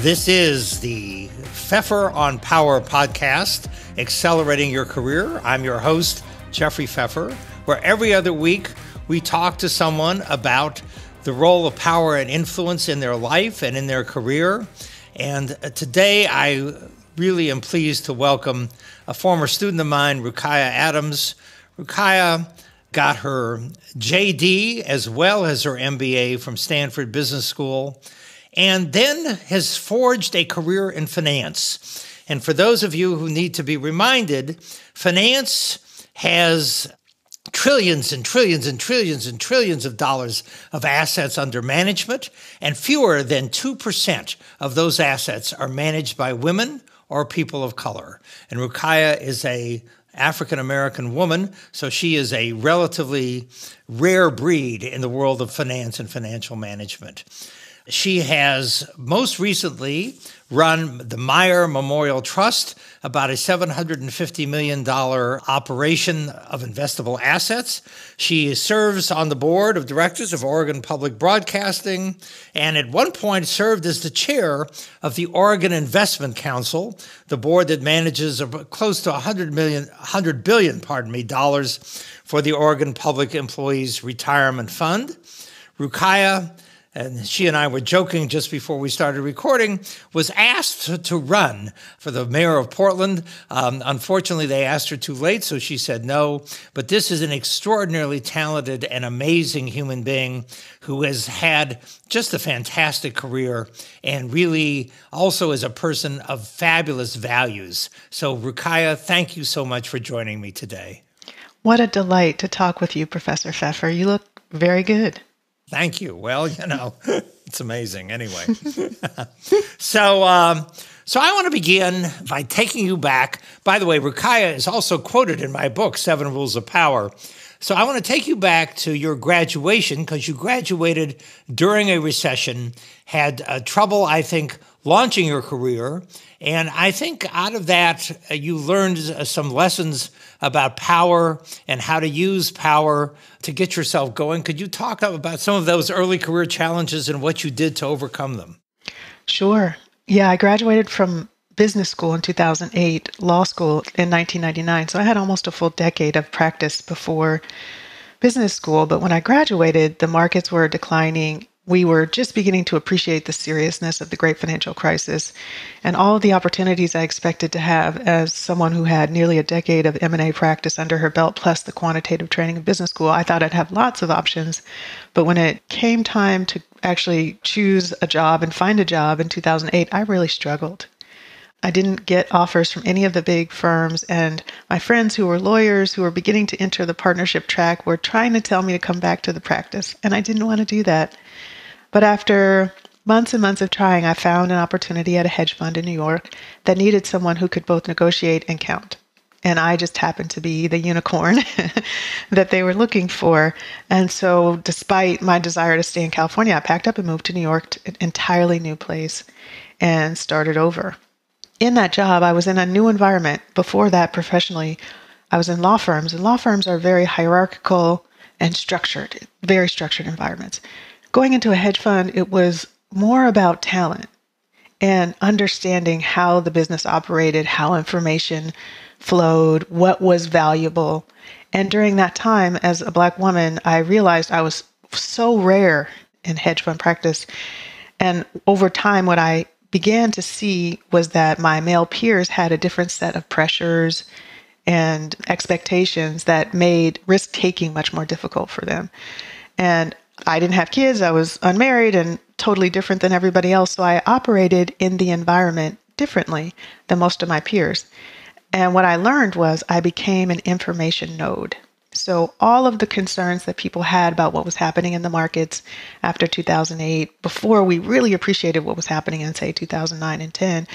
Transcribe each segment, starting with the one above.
This is the Pfeffer on Power podcast, accelerating your career. I'm your host, Jeffrey Pfeffer, where every other week we talk to someone about the role of power and influence in their life and in their career. And uh, today I really am pleased to welcome a former student of mine, Rukaiyah Adams. Rukaiyah got her JD as well as her MBA from Stanford Business School and then has forged a career in finance. And for those of you who need to be reminded, finance has trillions and trillions and trillions and trillions of dollars of assets under management, and fewer than 2% of those assets are managed by women or people of color. And Rukaiyah is a African American woman, so she is a relatively rare breed in the world of finance and financial management. She has most recently run the Meyer Memorial Trust, about a $750 million operation of investable assets. She serves on the board of directors of Oregon Public Broadcasting and at one point served as the chair of the Oregon Investment Council, the board that manages close to 100 million 100 billion, pardon me, dollars for the Oregon Public Employees Retirement Fund. Rukaiyah and she and I were joking just before we started recording, was asked to run for the mayor of Portland. Um, unfortunately, they asked her too late, so she said no. But this is an extraordinarily talented and amazing human being who has had just a fantastic career and really also is a person of fabulous values. So, Rukaiyah, thank you so much for joining me today. What a delight to talk with you, Professor Pfeffer. You look very good. Thank you. Well, you know, it's amazing. Anyway, so um, so I want to begin by taking you back. By the way, Rukaiyah is also quoted in my book, Seven Rules of Power. So I want to take you back to your graduation because you graduated during a recession, had uh, trouble, I think, launching your career. And I think out of that, uh, you learned uh, some lessons about power and how to use power to get yourself going. Could you talk about some of those early career challenges and what you did to overcome them? Sure. Yeah, I graduated from business school in 2008, law school in 1999. So I had almost a full decade of practice before business school. But when I graduated, the markets were declining we were just beginning to appreciate the seriousness of the great financial crisis and all of the opportunities I expected to have as someone who had nearly a decade of M&A practice under her belt plus the quantitative training of business school. I thought I'd have lots of options, but when it came time to actually choose a job and find a job in 2008, I really struggled. I didn't get offers from any of the big firms, and my friends who were lawyers who were beginning to enter the partnership track were trying to tell me to come back to the practice, and I didn't want to do that. But after months and months of trying, I found an opportunity at a hedge fund in New York that needed someone who could both negotiate and count. And I just happened to be the unicorn that they were looking for. And so, despite my desire to stay in California, I packed up and moved to New York, an entirely new place, and started over. In that job, I was in a new environment. Before that, professionally, I was in law firms, and law firms are very hierarchical and structured, very structured environments going into a hedge fund, it was more about talent and understanding how the business operated, how information flowed, what was valuable. And during that time, as a Black woman, I realized I was so rare in hedge fund practice. And over time, what I began to see was that my male peers had a different set of pressures and expectations that made risk taking much more difficult for them. And I didn't have kids, I was unmarried and totally different than everybody else. So I operated in the environment differently than most of my peers. And what I learned was I became an information node. So, all of the concerns that people had about what was happening in the markets after 2008, before we really appreciated what was happening in, say, 2009 and 10,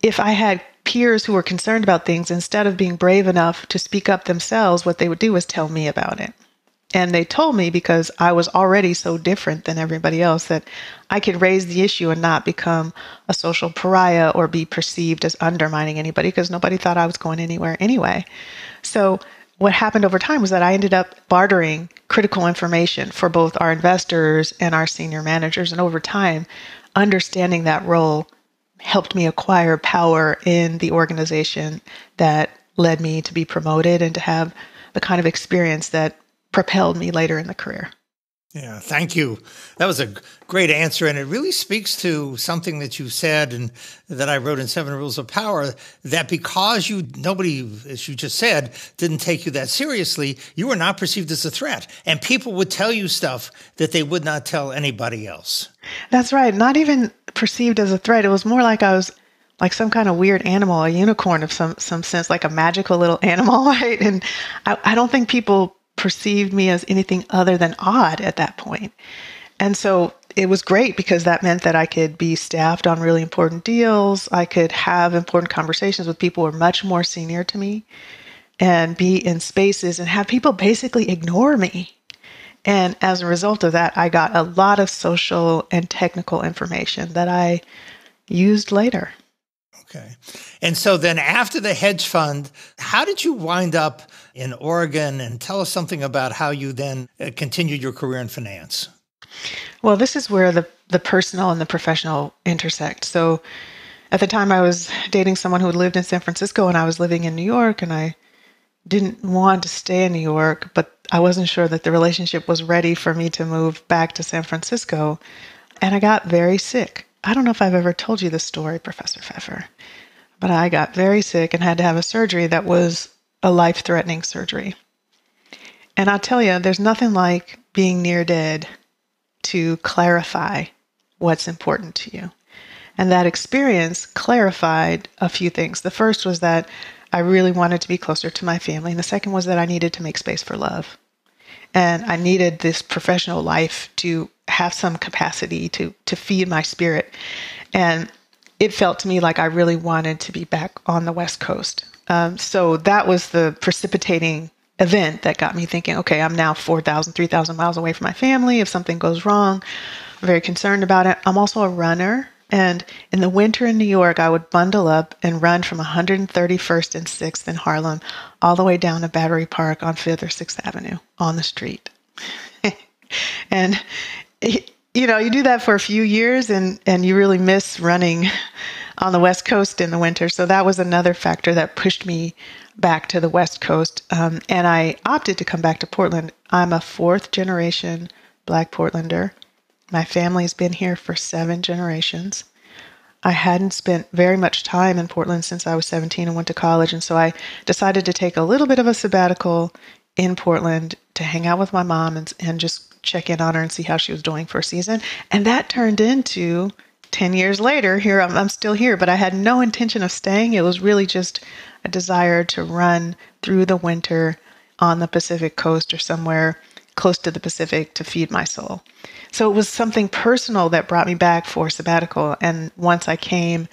if I had peers who were concerned about things, instead of being brave enough to speak up themselves, what they would do was tell me about it. And they told me because I was already so different than everybody else that I could raise the issue and not become a social pariah or be perceived as undermining anybody because nobody thought I was going anywhere anyway. So, what happened over time was that I ended up bartering critical information for both our investors and our senior managers. And over time, understanding that role helped me acquire power in the organization that led me to be promoted and to have the kind of experience that propelled me later in the career. Yeah, thank you. That was a great answer. And it really speaks to something that you said and that I wrote in Seven Rules of Power that because you, nobody, as you just said, didn't take you that seriously, you were not perceived as a threat. And people would tell you stuff that they would not tell anybody else. That's right. Not even perceived as a threat. It was more like I was like some kind of weird animal, a unicorn of some some sense, like a magical little animal, right? And I, I don't think people perceived me as anything other than odd at that point. And so it was great because that meant that I could be staffed on really important deals. I could have important conversations with people who are much more senior to me and be in spaces and have people basically ignore me. And as a result of that, I got a lot of social and technical information that I used later. Okay. And so then after the hedge fund, how did you wind up in Oregon? And tell us something about how you then uh, continued your career in finance. Well, this is where the, the personal and the professional intersect. So at the time, I was dating someone who lived in San Francisco and I was living in New York, and I didn't want to stay in New York, but I wasn't sure that the relationship was ready for me to move back to San Francisco. And I got very sick. I don't know if I've ever told you this story, Professor Pfeffer, but I got very sick and had to have a surgery that was a life threatening surgery. And I'll tell you, there's nothing like being near dead to clarify what's important to you. And that experience clarified a few things. The first was that I really wanted to be closer to my family. And the second was that I needed to make space for love. And I needed this professional life to have some capacity to to feed my spirit. And it felt to me like I really wanted to be back on the West Coast. Um, so that was the precipitating event that got me thinking, okay, I'm now 4,000, 3,000 miles away from my family. If something goes wrong, I'm very concerned about it. I'm also a runner. And in the winter in New York, I would bundle up and run from 131st and 6th in Harlem all the way down to Battery Park on 5th or 6th Avenue on the street. and you know, you do that for a few years and, and you really miss running on the West Coast in the winter. So that was another factor that pushed me back to the West Coast. Um, and I opted to come back to Portland. I'm a fourth generation Black Portlander. My family's been here for seven generations. I hadn't spent very much time in Portland since I was 17 and went to college. And so I decided to take a little bit of a sabbatical in Portland to hang out with my mom and, and just check in on her and see how she was doing for a season. And that turned into 10 years later, here I'm, I'm still here, but I had no intention of staying. It was really just a desire to run through the winter on the Pacific coast or somewhere close to the Pacific to feed my soul. So it was something personal that brought me back for sabbatical. And once I came,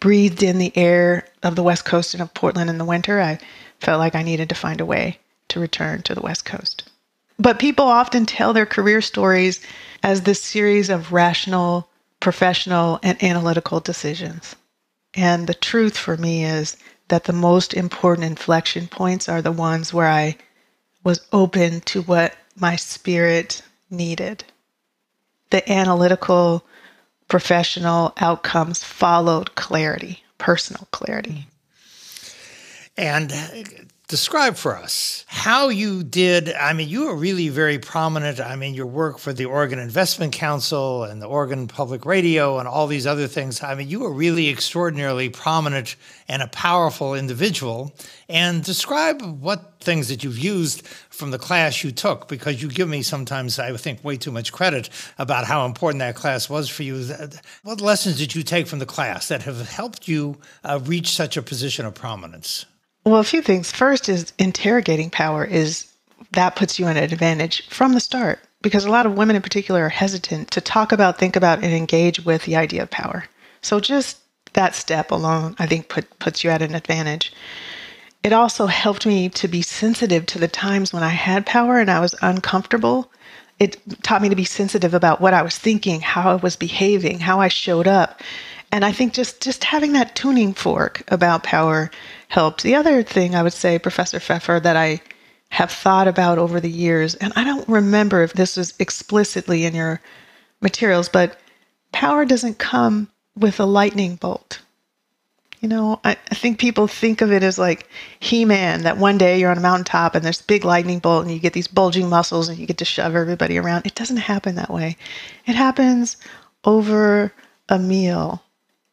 breathed in the air of the West Coast and of Portland in the winter, I felt like I needed to find a way to return to the West Coast. But people often tell their career stories as this series of rational, professional, and analytical decisions. And the truth for me is that the most important inflection points are the ones where I was open to what my spirit needed. The analytical, professional outcomes followed clarity, personal clarity. And describe for us how you did. I mean, you were really very prominent. I mean, your work for the Oregon Investment Council and the Oregon Public Radio and all these other things. I mean, you were really extraordinarily prominent and a powerful individual. And describe what things that you've used from the class you took, because you give me sometimes, I think, way too much credit about how important that class was for you. What lessons did you take from the class that have helped you uh, reach such a position of prominence? Well, a few things. First is interrogating power is that puts you at an advantage from the start because a lot of women in particular are hesitant to talk about, think about, and engage with the idea of power. So just that step alone, I think, put, puts you at an advantage. It also helped me to be sensitive to the times when I had power and I was uncomfortable. It taught me to be sensitive about what I was thinking, how I was behaving, how I showed up. And I think just just having that tuning fork about power helped. The other thing I would say, Professor Pfeffer, that I have thought about over the years, and I don't remember if this was explicitly in your materials, but power doesn't come with a lightning bolt. You know, I, I think people think of it as like He Man, that one day you're on a mountaintop and there's a big lightning bolt and you get these bulging muscles and you get to shove everybody around. It doesn't happen that way. It happens over a meal.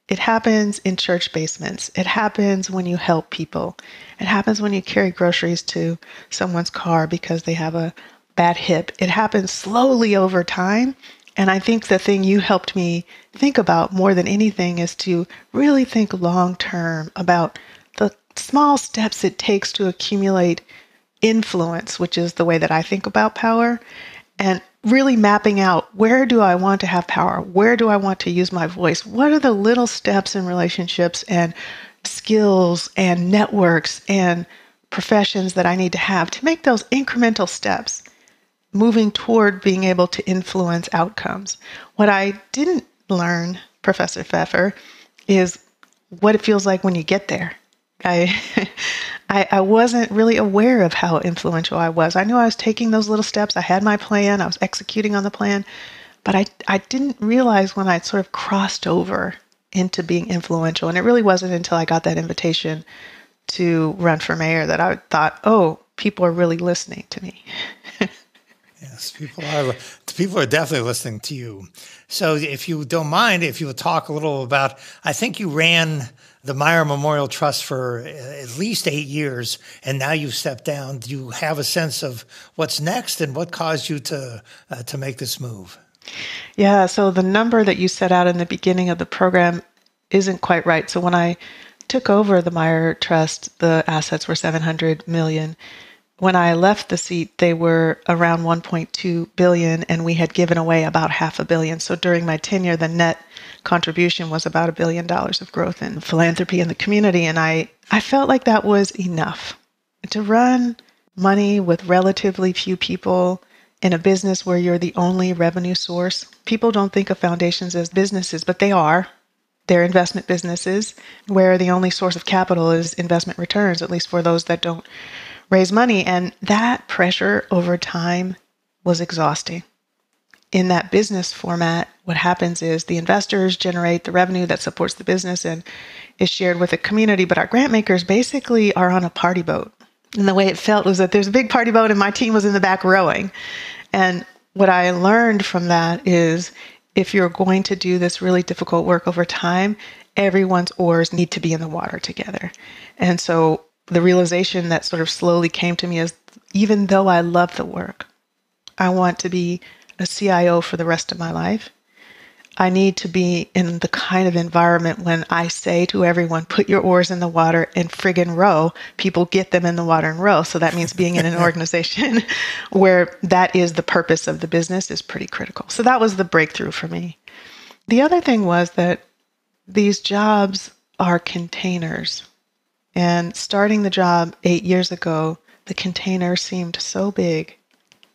It happens in church basements. It happens when you help people. It happens when you carry groceries to someone's car because they have a bad hip. It happens slowly over time and I think the thing you helped me think about more than anything is to really think long term about the small steps it takes to accumulate influence, which is the way that I think about power, and really mapping out where do I want to have power? Where do I want to use my voice? What are the little steps in relationships and skills and networks and professions that I need to have to make those incremental steps? moving toward being able to influence outcomes. What I didn't learn, Professor Pfeffer, is what it feels like when you get there. I, I, I wasn't really aware of how influential I was. I knew I was taking those little steps. I had my plan. I was executing on the plan, but I I didn't realize when I sort of crossed over into being influential. And it really wasn't until I got that invitation to run for mayor that I thought, oh, people are really listening to me. Yes, people are people are definitely listening to you. So, if you don't mind, if you would talk a little about, I think you ran the Meyer Memorial Trust for uh, at least eight years, and now you've stepped down. Do you have a sense of what's next and what caused you to uh, to make this move? Yeah. So the number that you set out in the beginning of the program isn't quite right. So when I took over the Meyer Trust, the assets were 700 million when I left the seat, they were around 1.2 billion, and we had given away about half a billion. So during my tenure, the net contribution was about a billion dollars of growth in philanthropy in the community, and I I felt like that was enough to run money with relatively few people in a business where you're the only revenue source. People don't think of foundations as businesses, but they are. They're investment businesses where the only source of capital is investment returns, at least for those that don't raise money. And that pressure over time was exhausting. In that business format, what happens is the investors generate the revenue that supports the business and is shared with the community. But our grant makers basically are on a party boat. And the way it felt was that there's a big party boat and my team was in the back rowing. And what I learned from that is if you're going to do this really difficult work over time, everyone's oars need to be in the water together. And so the realization that sort of slowly came to me is even though I love the work, I want to be a CIO for the rest of my life. I need to be in the kind of environment when I say to everyone, put your oars in the water and friggin' row, people get them in the water and row. So that means being in an organization where that is the purpose of the business is pretty critical. So that was the breakthrough for me. The other thing was that these jobs are containers and starting the job eight years ago, the container seemed so big.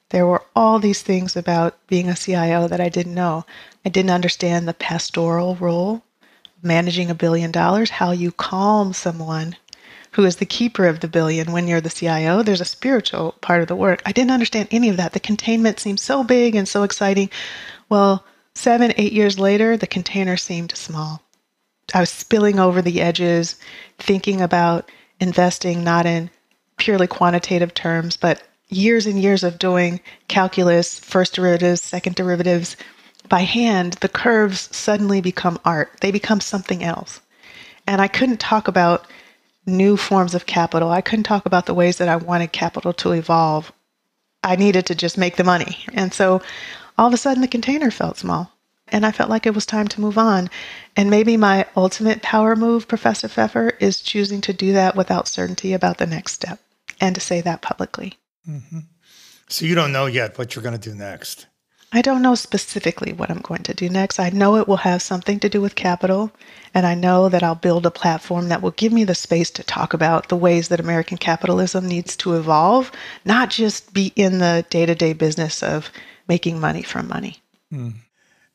There were all these things about being a CIO that I didn't know. I didn't understand the pastoral role, managing a billion dollars, how you calm someone who is the keeper of the billion when you're the CIO. There's a spiritual part of the work. I didn't understand any of that. The containment seemed so big and so exciting. Well, seven, eight years later, the container seemed small. I was spilling over the edges, thinking about investing not in purely quantitative terms, but years and years of doing calculus, first derivatives, second derivatives by hand, the curves suddenly become art. They become something else. And I couldn't talk about new forms of capital. I couldn't talk about the ways that I wanted capital to evolve. I needed to just make the money. And so all of a sudden the container felt small and I felt like it was time to move on. And maybe my ultimate power move, Professor Pfeffer, is choosing to do that without certainty about the next step and to say that publicly. Mm-hmm. So you don't know yet what you're going to do next? I don't know specifically what I'm going to do next. I know it will have something to do with capital, and I know that I'll build a platform that will give me the space to talk about the ways that American capitalism needs to evolve, not just be in the day to day business of making money from money. Mm.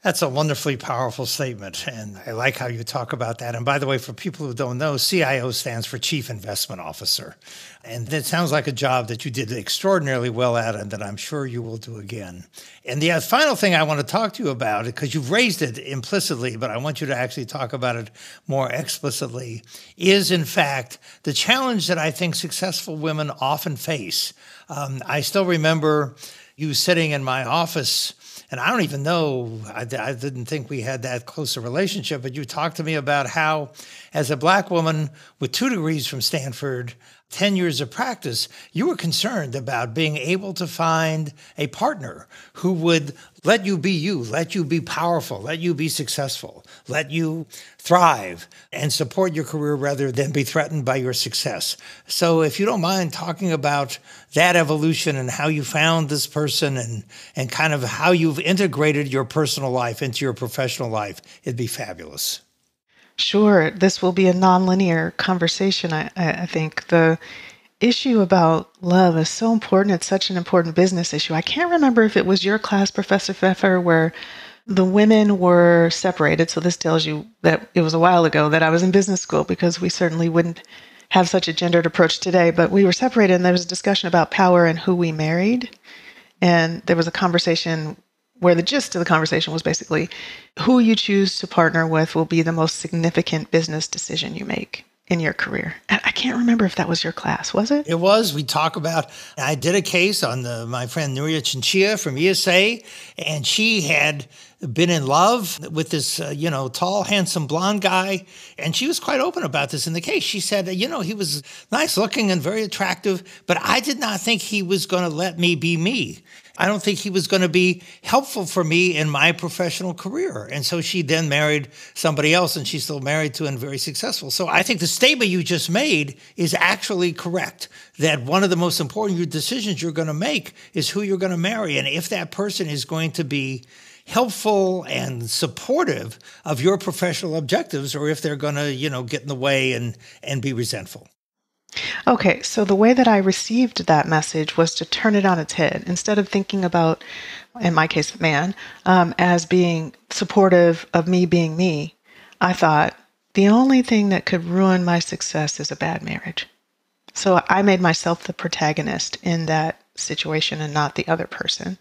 That's a wonderfully powerful statement. And I like how you talk about that. And by the way, for people who don't know, CIO stands for Chief Investment Officer. And it sounds like a job that you did extraordinarily well at and that I'm sure you will do again. And the uh, final thing I want to talk to you about, because you've raised it implicitly, but I want you to actually talk about it more explicitly, is in fact the challenge that I think successful women often face. Um, I still remember you sitting in my office and I don't even know, I, I, didn't think we had that close a relationship, but you talked to me about how, as a black woman with two degrees from Stanford, 10 years of practice, you were concerned about being able to find a partner who would let you be you, let you be powerful, let you be successful, let you thrive and support your career rather than be threatened by your success. So, if you don't mind talking about that evolution and how you found this person and, and kind of how you've integrated your personal life into your professional life, it'd be fabulous. Sure. This will be a nonlinear conversation. I, I think the issue about love is so important. It's such an important business issue. I can't remember if it was your class, Professor Pfeffer, where the women were separated. So this tells you that it was a while ago that I was in business school because we certainly wouldn't have such a gendered approach today. But we were separated, and there was a discussion about power and who we married. And there was a conversation where the gist of the conversation was basically who you choose to partner with will be the most significant business decision you make in your career. And I can't remember if that was your class, was it? It was. We talk about, I did a case on the, my friend Nuria Chinchilla from IESE, and she had been in love with this, uh, you know, tall, handsome blonde guy. And she was quite open about this in the case. She said, you know, he was nice looking and very attractive, but I did not think he was going to let me be me. I don't think he was going to be helpful for me in my professional career. And so she then married somebody else and she's still married to and very successful. So I think the statement you just made is actually correct that one of the most important decisions you're going to make is who you're going to marry. And if that person is going to be helpful and supportive of your professional objectives or if they're going to, you know, get in the way and and be resentful. Okay, so the way that I received that message was to turn it on its head. Instead of thinking about, in my case, man, um, as being supportive of me being me, I thought the only thing that could ruin my success is a bad marriage. So I made myself the protagonist in that situation and not the other person.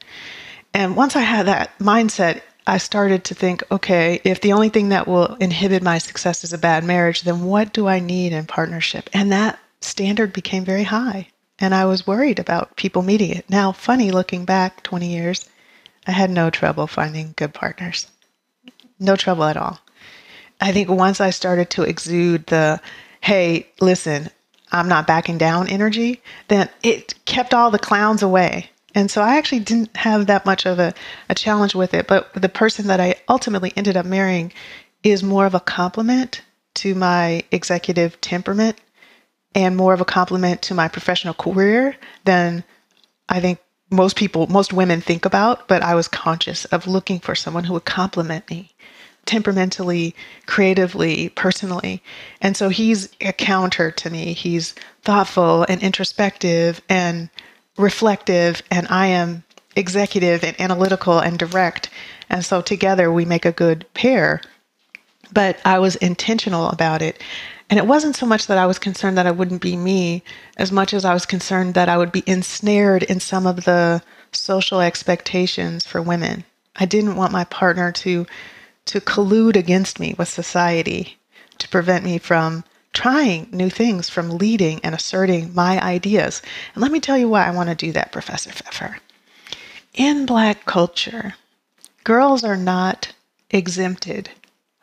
And once I had that mindset, I started to think, okay, if the only thing that will inhibit my success is a bad marriage, then what do I need in partnership? And that standard became very high. And I was worried about people meeting it. Now, funny looking back 20 years, I had no trouble finding good partners. No trouble at all. I think once I started to exude the, hey, listen, I'm not backing down energy, then it kept all the clowns away. And so I actually didn't have that much of a, a challenge with it. But the person that I ultimately ended up marrying is more of a complement to my executive temperament and more of a complement to my professional career than I think most people, most women think about. But I was conscious of looking for someone who would complement me temperamentally, creatively, personally. And so he's a counter to me. He's thoughtful and introspective and reflective, and I am executive and analytical and direct. And so together we make a good pair. But I was intentional about it. And it wasn't so much that I was concerned that I wouldn't be me, as much as I was concerned that I would be ensnared in some of the social expectations for women. I didn't want my partner to to collude against me with society to prevent me from trying new things, from leading and asserting my ideas. And let me tell you why I want to do that, Professor Pfeffer. In Black culture, girls are not exempted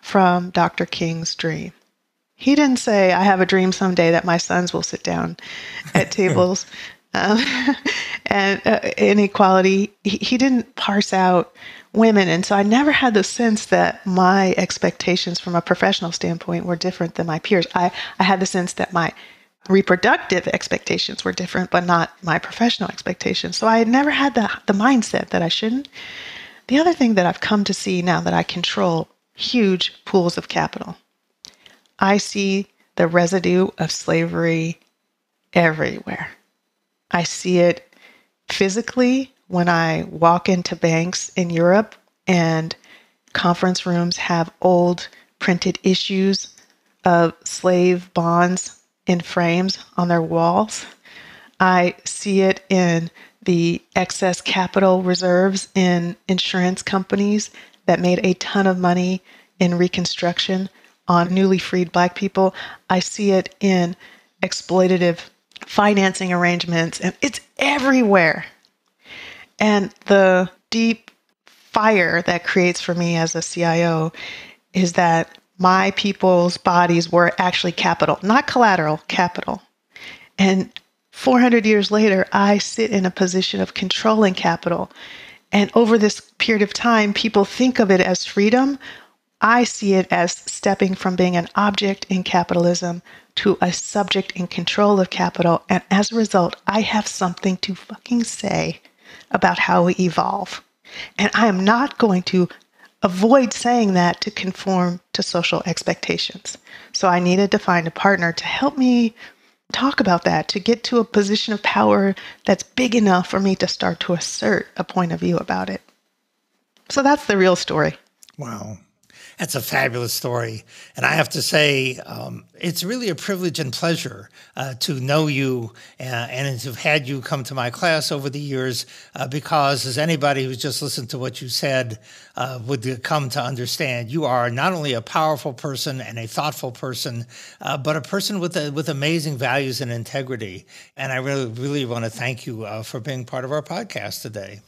from Dr. King's dream. He didn't say, I have a dream someday that my sons will sit down at tables um, and uh, inequality. He, he didn't parse out women. And so I never had the sense that my expectations from a professional standpoint were different than my peers. I, I had the sense that my reproductive expectations were different, but not my professional expectations. So I had never had the, the mindset that I shouldn't. The other thing that I've come to see now that I control huge pools of capital, I see the residue of slavery everywhere. I see it physically when I walk into banks in Europe and conference rooms have old printed issues of slave bonds in frames on their walls. I see it in the excess capital reserves in insurance companies that made a ton of money in Reconstruction on newly freed Black people. I see it in exploitative financing arrangements, and it's everywhere. And the deep fire that creates for me as a CIO is that my people's bodies were actually capital, not collateral, capital. And 400 years later, I sit in a position of controlling capital. And over this period of time, people think of it as freedom. I see it as stepping from being an object in capitalism to a subject in control of capital. And as a result, I have something to fucking say about how we evolve. And I am not going to avoid saying that to conform to social expectations. So I needed to find a partner to help me talk about that, to get to a position of power that's big enough for me to start to assert a point of view about it. So that's the real story. Wow. That's a fabulous story. And I have to say, um, it's really a privilege and pleasure uh, to know you uh, and to have had you come to my class over the years uh, because, as anybody who's just listened to what you said uh, would come to understand, you are not only a powerful person and a thoughtful person, uh, but a person with, a, with amazing values and integrity. And I really, really want to thank you uh, for being part of our podcast today.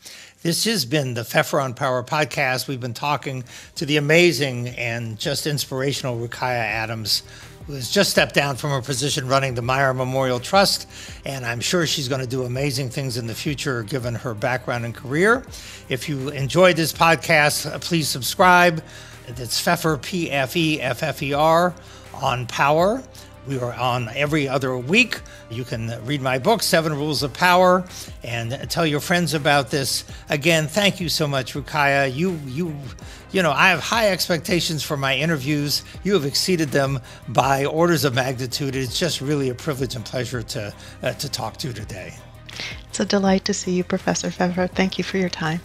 This has been the Pfeffer on Power podcast. We've been talking to the amazing and just inspirational Rukaiyah Adams, who has just stepped down from her position running the Meyer Memorial Trust. And I'm sure she's going to do amazing things in the future, given her background and career. If you enjoyed this podcast, uh, please subscribe. It's Pfeffer, P F E F F E R, on Power. We are on every other week. You can read my book, Seven Rules of Power, and tell your friends about this. Again, thank you so much, Rukaiyah. You, you, you know, I have high expectations for my interviews. You have exceeded them by orders of magnitude. It's just really a privilege and pleasure to uh, to talk to you today. It's a delight to see you, Professor Pfeffer. Thank you for your time.